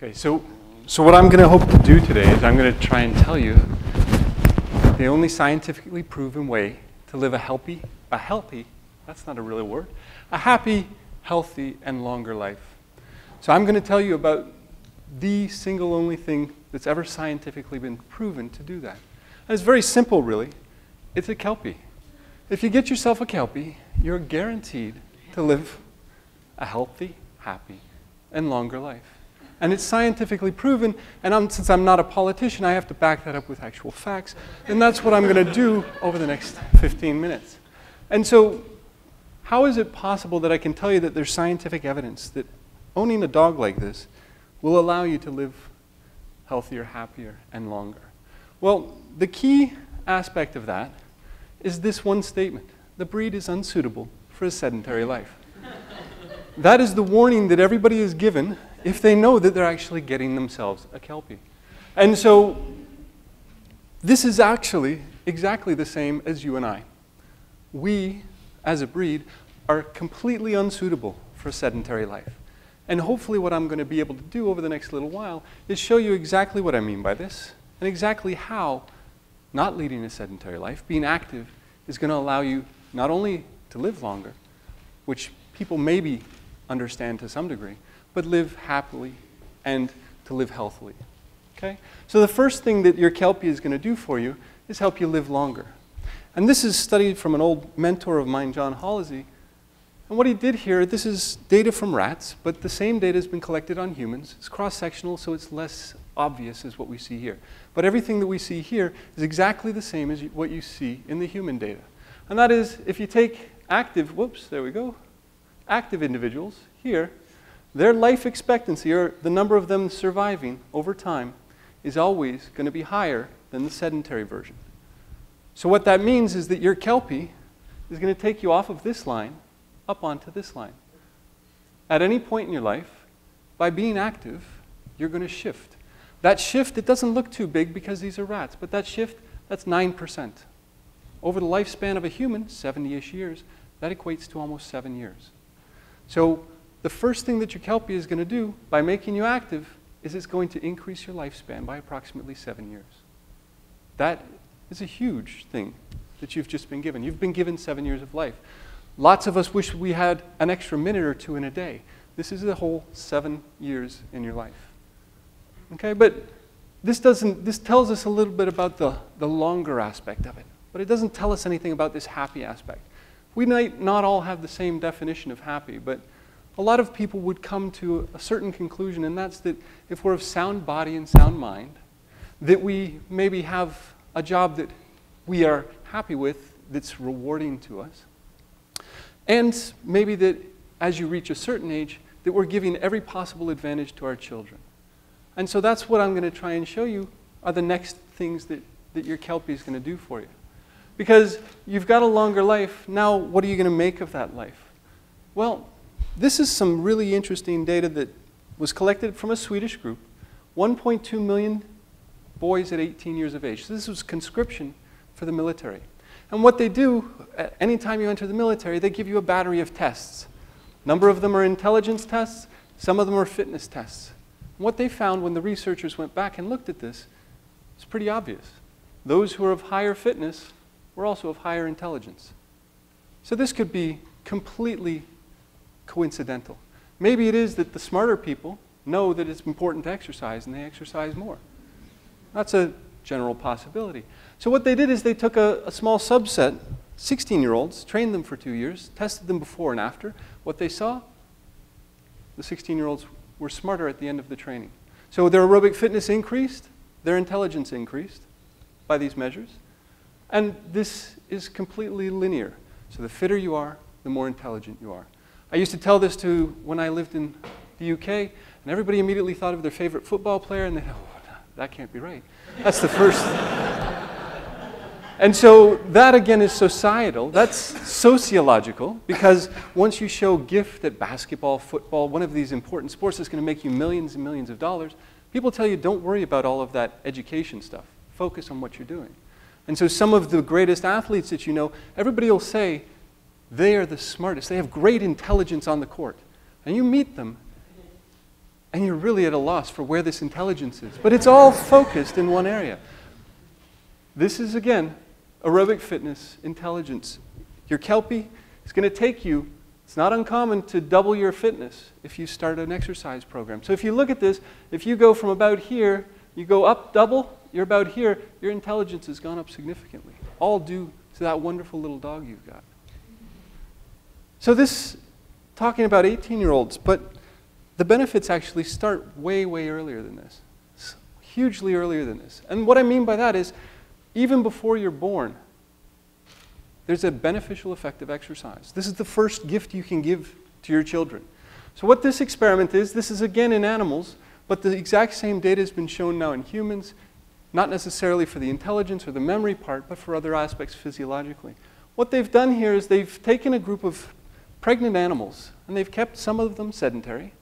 Okay, so, so what I'm going to hope to do today is I'm going to try and tell you the only scientifically proven way to live a healthy, a healthy, that's not a real word, a happy, healthy, and longer life. So I'm going to tell you about the single only thing that's ever scientifically been proven to do that. And it's very simple, really. It's a Kelpie. If you get yourself a Kelpie, you're guaranteed to live a healthy, happy, and longer life. And it's scientifically proven, and I'm, since I'm not a politician, I have to back that up with actual facts. And that's what I'm going to do over the next 15 minutes. And so, how is it possible that I can tell you that there's scientific evidence that owning a dog like this will allow you to live healthier, happier, and longer? Well, the key aspect of that is this one statement the breed is unsuitable for a sedentary life. that is the warning that everybody is given if they know that they're actually getting themselves a Kelpie. And so this is actually exactly the same as you and I. We, as a breed, are completely unsuitable for sedentary life. And hopefully what I'm going to be able to do over the next little while is show you exactly what I mean by this and exactly how not leading a sedentary life, being active, is going to allow you not only to live longer, which people maybe understand to some degree, but live happily and to live healthily. Okay? So the first thing that your Kelpie is going to do for you is help you live longer. And this is studied from an old mentor of mine, John Holloszy. And what he did here, this is data from rats, but the same data has been collected on humans. It's cross-sectional, so it's less obvious as what we see here. But everything that we see here is exactly the same as what you see in the human data. And that is, if you take active, whoops, there we go, active individuals here, their life expectancy, or the number of them surviving over time, is always going to be higher than the sedentary version. So, what that means is that your Kelpie is going to take you off of this line up onto this line. At any point in your life, by being active, you're going to shift. That shift, it doesn't look too big because these are rats, but that shift, that's 9%. Over the lifespan of a human, 70 ish years, that equates to almost seven years. So, the first thing that your Kelpie is going to do by making you active is it's going to increase your lifespan by approximately seven years. That is a huge thing that you've just been given. You've been given seven years of life. Lots of us wish we had an extra minute or two in a day. This is the whole seven years in your life. Okay, but this doesn't this tells us a little bit about the, the longer aspect of it, but it doesn't tell us anything about this happy aspect. We might not all have the same definition of happy, but a lot of people would come to a certain conclusion, and that's that if we're of sound body and sound mind, that we maybe have a job that we are happy with that's rewarding to us. And maybe that as you reach a certain age, that we're giving every possible advantage to our children. And so that's what I'm going to try and show you are the next things that, that your Kelpie is going to do for you. Because you've got a longer life, now what are you going to make of that life? Well, this is some really interesting data that was collected from a Swedish group 1.2 million boys at 18 years of age. So this was conscription for the military. And what they do, anytime you enter the military, they give you a battery of tests. A number of them are intelligence tests, some of them are fitness tests. And what they found when the researchers went back and looked at this is pretty obvious. Those who are of higher fitness were also of higher intelligence. So this could be completely coincidental. Maybe it is that the smarter people know that it's important to exercise and they exercise more. That's a general possibility. So what they did is they took a, a small subset, 16 year olds, trained them for two years, tested them before and after. What they saw, the 16 year olds were smarter at the end of the training. So their aerobic fitness increased, their intelligence increased by these measures. And this is completely linear. So the fitter you are, the more intelligent you are. I used to tell this to when I lived in the UK, and everybody immediately thought of their favorite football player, and they, oh, that can't be right. That's the first. and so that again is societal. That's sociological because once you show gift at basketball, football, one of these important sports that's going to make you millions and millions of dollars, people tell you don't worry about all of that education stuff. Focus on what you're doing. And so some of the greatest athletes that you know, everybody will say, they are the smartest. They have great intelligence on the court. And you meet them, and you're really at a loss for where this intelligence is. But it's all focused in one area. This is, again, aerobic fitness intelligence. Your Kelpie is going to take you, it's not uncommon to double your fitness if you start an exercise program. So if you look at this, if you go from about here, you go up double, you're about here, your intelligence has gone up significantly. All due to that wonderful little dog you've got. So this, talking about 18-year-olds, but the benefits actually start way, way earlier than this. Hugely earlier than this. And what I mean by that is, even before you're born, there's a beneficial effect of exercise. This is the first gift you can give to your children. So what this experiment is, this is again in animals, but the exact same data has been shown now in humans, not necessarily for the intelligence or the memory part, but for other aspects physiologically. What they've done here is they've taken a group of pregnant animals, and they've kept some of them sedentary,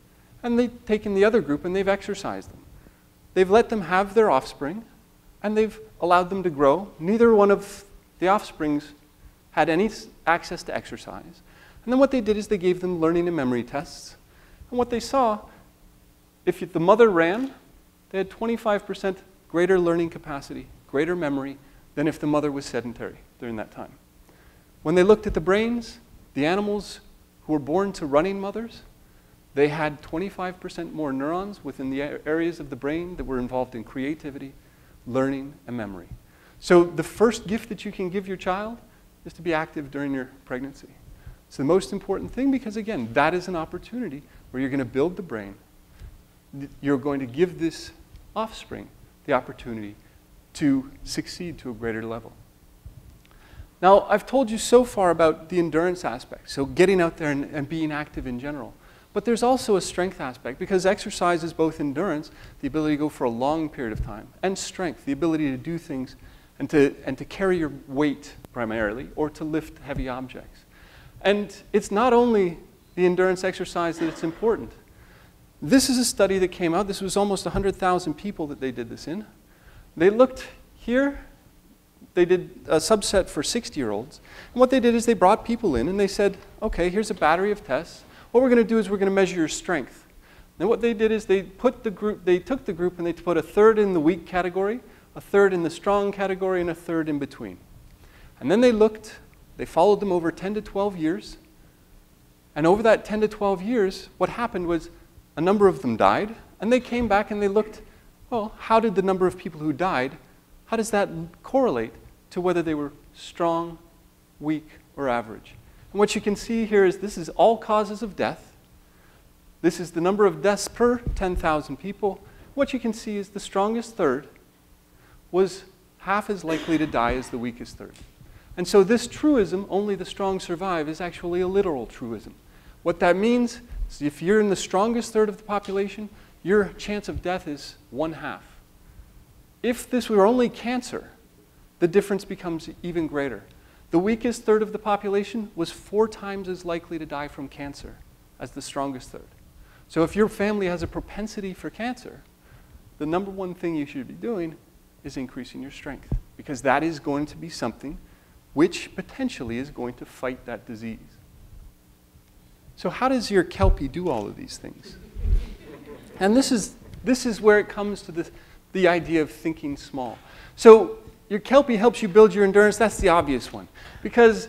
and they've taken the other group and they've exercised them. They've let them have their offspring, and they've allowed them to grow. Neither one of the offsprings had any access to exercise. And then what they did is they gave them learning and memory tests. And what they saw, if the mother ran, they had 25% greater learning capacity, greater memory, than if the mother was sedentary during that time. When they looked at the brains, the animals who were born to running mothers, they had 25% more neurons within the areas of the brain that were involved in creativity, learning, and memory. So the first gift that you can give your child is to be active during your pregnancy. It's the most important thing because, again, that is an opportunity where you're going to build the brain. You're going to give this offspring the opportunity to succeed to a greater level. Now, I've told you so far about the endurance aspect, so getting out there and, and, being active in general. But there's also a strength aspect because exercise is both endurance, the ability to go for a long period of time, and strength, the ability to do things and to, and to carry your weight primarily or to lift heavy objects. And it's not only the endurance exercise that it's important. This is a study that came out. This was almost 100,000 people that they did this in. They looked here they did a subset for 60 year olds. And what they did is they brought people in and they said, okay, here's a battery of tests. What we're going to do is we're going to measure your strength. And what they did is they put the group, they took the group and they put a third in the weak category, a third in the strong category, and a third in between. And then they looked, they followed them over 10 to 12 years. And over that 10 to 12 years, what happened was a number of them died, and they came back and they looked, well, how did the number of people who died, how does that correlate to whether they were strong, weak, or average. And what you can see here is this is all causes of death. This is the number of deaths per 10,000 people. What you can see is the strongest third was half as likely to die as the weakest third. And so this truism, only the strong survive, is actually a literal truism. What that means is if you're in the strongest third of the population, your chance of death is one half. If this were only cancer, the difference becomes even greater. The weakest third of the population was four times as likely to die from cancer as the strongest third. So if your family has a propensity for cancer, the number one thing you should be doing is increasing your strength because that is going to be something which potentially is going to fight that disease. So how does your Kelpie do all of these things? And this is, this is where it comes to the, the idea of thinking small. So your Kelpie helps you build your endurance. That's the obvious one. Because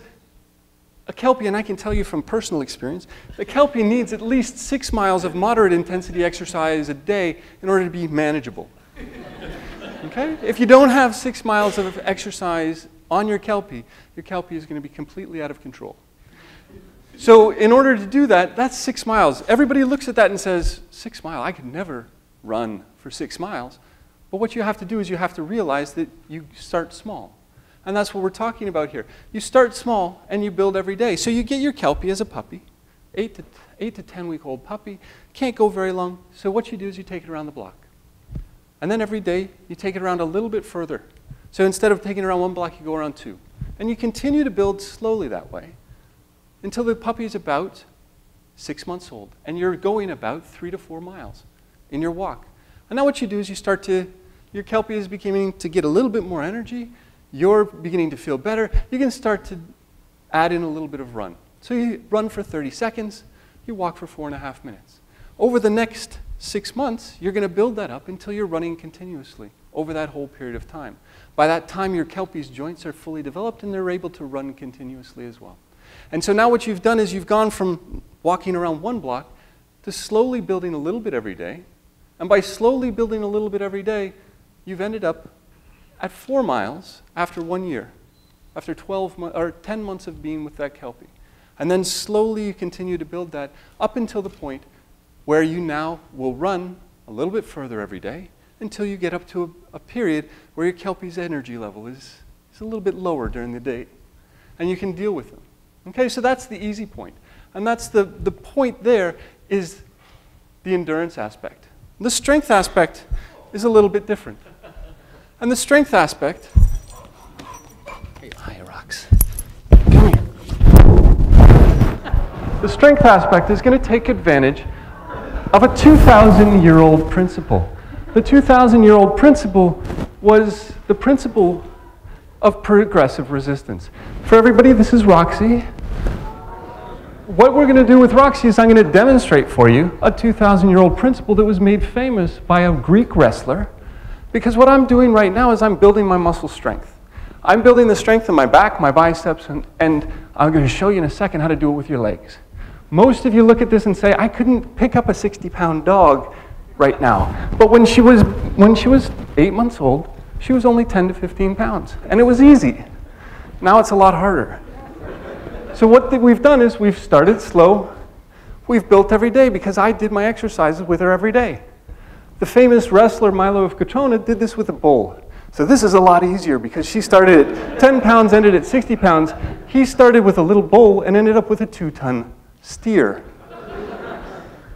a Kelpie, and I can tell you from personal experience, a Kelpie needs at least six miles of moderate intensity exercise a day in order to be manageable. Okay? If you don't have six miles of exercise on your Kelpie, your Kelpie is going to be completely out of control. So, in order to do that, that's six miles. Everybody looks at that and says, Six miles? I could never run for six miles. But what you have to do is you have to realize that you start small. And that's what we're talking about here. You start small and you build every day. So you get your Kelpie as a puppy, eight to, eight to 10 week old puppy, can't go very long. So what you do is you take it around the block. And then every day you take it around a little bit further. So instead of taking around one block, you go around two. And you continue to build slowly that way until the puppy is about six months old and you're going about three to four miles in your walk. And now what you do is you start to, your Kelpie is beginning to get a little bit more energy. You're beginning to feel better. You can start to add in a little bit of run. So you run for 30 seconds, you walk for four and a half minutes. Over the next six months, you're going to build that up until you're running continuously over that whole period of time. By that time, your Kelpie's joints are fully developed and they're able to run continuously as well. And so now what you've done is you've gone from walking around one block to slowly building a little bit every day. And by slowly building a little bit every day, you've ended up at four miles after one year, after 12 mo- or 10 months of being with that Kelpie. And then slowly you continue to build that up until the point where you now will run a little bit further every day until you get up to a, a period where your Kelpie's energy level is, is a little bit lower during the day. And you can deal with them. Okay, so that's the easy point. And that's the, the point there is the endurance aspect. The strength aspect is a little bit different. And the strength aspect. Hey, hi, rocks. Come here. The strength aspect is going to take advantage of a 2,000 year old principle. The 2,000 year old principle was the principle of progressive resistance. For everybody, this is Roxy. What we're going to do with Roxy is I'm going to demonstrate for you a 2,000 year old principle that was made famous by a Greek wrestler. Because what I'm doing right now is I'm building my muscle strength. I'm building the strength in my back, my biceps, and, and I'm going to show you in a second how to do it with your legs. Most of you look at this and say, I couldn't pick up a 60 pound dog right now. But when she was, when she was eight months old, she was only 10 to 15 pounds. And it was easy. Now it's a lot harder. So what we've done is we've started slow. We've built every day because I did my exercises with her every day. The famous wrestler Milo of Crotona did this with a bull. So this is a lot easier because she started at 10 pounds, ended at 60 pounds. He started with a little bull and ended up with a two-ton steer.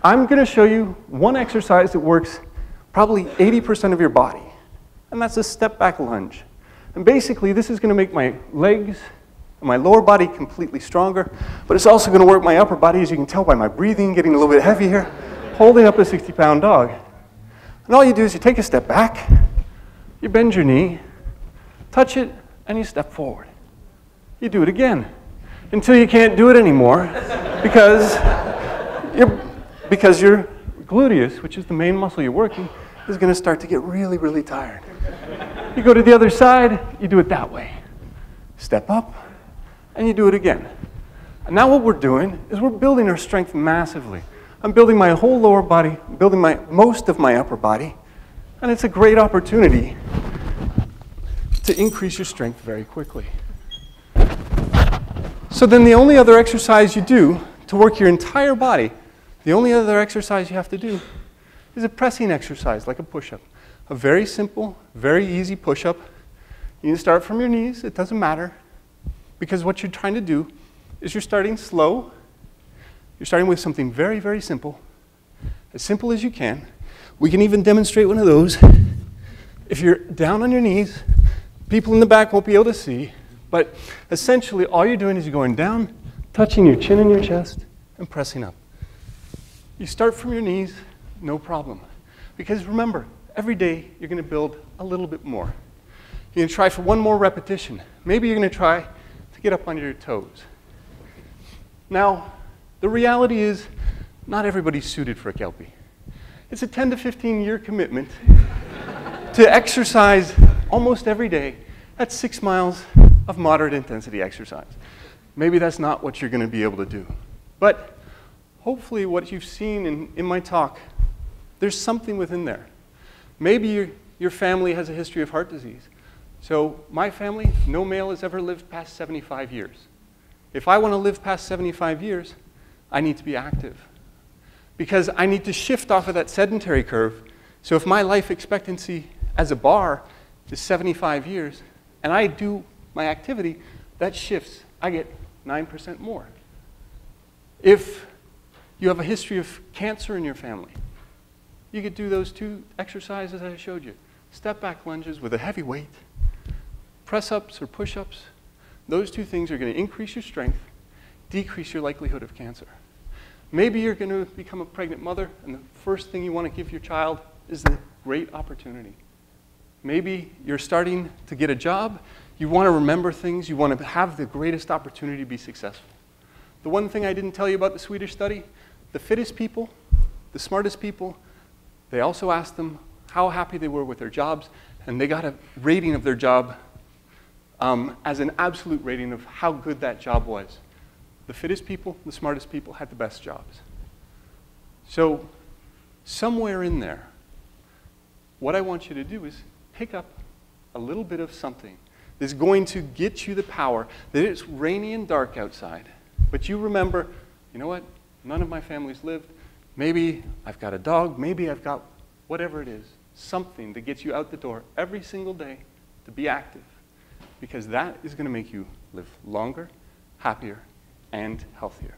I'm going to show you one exercise that works probably 80% of your body, and that's a step back lunge. And basically, this is going to make my legs my lower body completely stronger, but it's also going to work my upper body, as you can tell by my breathing getting a little bit heavier, holding up a 60 pound dog. And all you do is you take a step back, you bend your knee, touch it, and you step forward. You do it again until you can't do it anymore because, because your gluteus, which is the main muscle you're working, is going to start to get really, really tired. You go to the other side, you do it that way. Step up, and you do it again. And now what we're doing is we're building our strength massively. I'm building my whole lower body, building my, most of my upper body, and it's a great opportunity to increase your strength very quickly. So then the only other exercise you do to work your entire body, the only other exercise you have to do is a pressing exercise, like a push-up. A very simple, very easy push-up. You can start from your knees, it doesn't matter, because what you're trying to do is you're starting slow. You're starting with something very, very simple, as simple as you can. We can even demonstrate one of those. If you're down on your knees, people in the back won't be able to see, but essentially all you're doing is you're going down, touching your chin and your chest, and pressing up. You start from your knees, no problem. Because remember, every day you're going to build a little bit more. You're going to try for one more repetition. Maybe you're going to try get up on your toes. Now, the reality is, not everybody's suited for a Kelpie. It's a 10 to 15 year commitment to exercise almost every day. at six miles of moderate intensity exercise. Maybe that's not what you're going to be able to do. But hopefully, what you've seen in, in my talk, there's something within there. Maybe your, your family has a history of heart disease. So, my family, no male has ever lived past 75 years. If I want to live past 75 years, I need to be active. Because I need to shift off of that sedentary curve. So, if my life expectancy as a Baar is 75 years, and I do my activity, that shifts. I get 9% more. If you have a history of cancer in your family, you could do those two exercises I showed you step back lunges with a heavy weight, press ups or push ups. Those two things are going to increase your strength, decrease your likelihood of cancer. Maybe you're going to become a pregnant mother, and the first thing you want to give your child is the great opportunity. Maybe you're starting to get a job, you want to remember things, you want to have the greatest opportunity to be successful. The one thing I didn't tell you about the Swedish study the fittest people, the smartest people, They also asked them how happy they were with their jobs, and they got a rating of their job um, as an absolute rating of how good that job was. The fittest people, the smartest people had the best jobs. So, somewhere in there, what I want you to do is pick up a little bit of something that's going to get you the power that it's rainy and dark outside, but you remember, you know what? None of my family's lived. Maybe I've got a dog. Maybe I've got whatever it is, something that gets you out the door every single day to be active, because that is going to make you live longer, happier, and healthier.